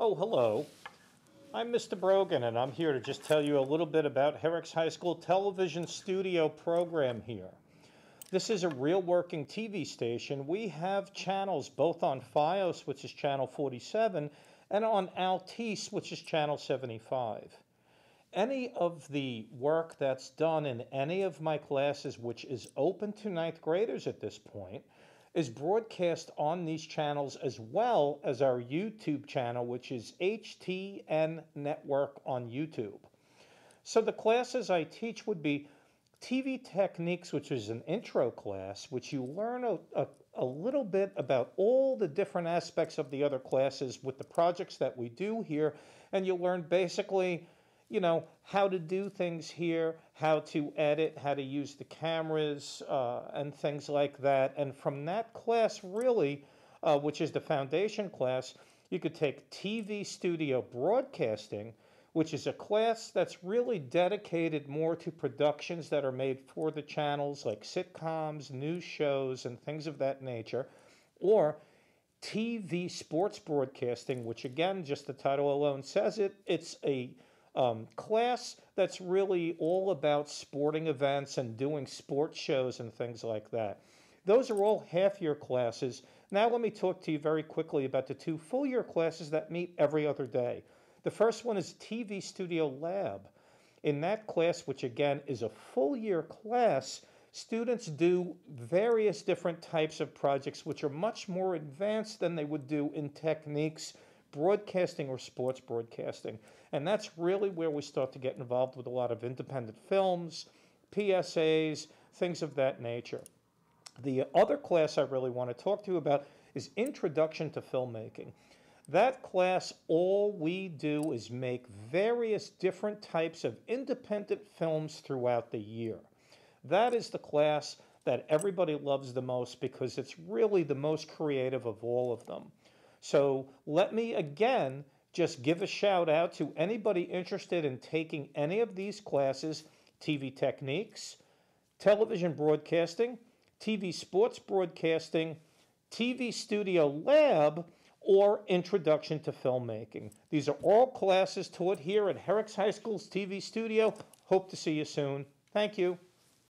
Oh, hello. I'm Mr. Brogan, and I'm here to just tell you a little bit about Herricks High School television studio program here. This is a real working TV station. We have channels both on FiOS, which is channel 47, and on Altice, which is channel 75. Any of the work that's done in any of my classes, which is open to ninth graders at this point, is broadcast on these channels as well as our YouTube channel, which is HTN Network on YouTube. So the classes I teach would be TV Techniques, which is an intro class, which you learn a, a, a, little bit about all the different aspects of the other classes with the projects that we do here, and you learn basically you know, how to do things here, how to edit, how to use the cameras, uh, and things like that. And from that class, really, uh, which is the foundation class, you could take TV studio broadcasting, which is a class that's really dedicated more to productions that are made for the channels, like sitcoms, news shows, and things of that nature, or TV sports broadcasting, which again, just the title alone says it, it's a um, class that's really all about sporting events and doing sports shows and things like that. Those are all half year classes. Now, let me talk to you very quickly about the two full year classes that meet every other day. The first one is TV Studio Lab. In that class, which again is a full year class, students do various different types of projects which are much more advanced than they would do in techniques broadcasting or sports broadcasting. And that's really where we start to get involved with a lot of independent films, PSAs, things of that nature. The other class I really want to talk to you about is Introduction to Filmmaking. That class, all we do is make various different types of independent films throughout the year. That is the class that everybody loves the most because it's really the most creative of all of them. So let me again just give a shout out to anybody interested in taking any of these classes TV techniques, television broadcasting, TV sports broadcasting, TV studio lab, or introduction to filmmaking. These are all classes taught here at Herricks High School's TV studio. Hope to see you soon. Thank you.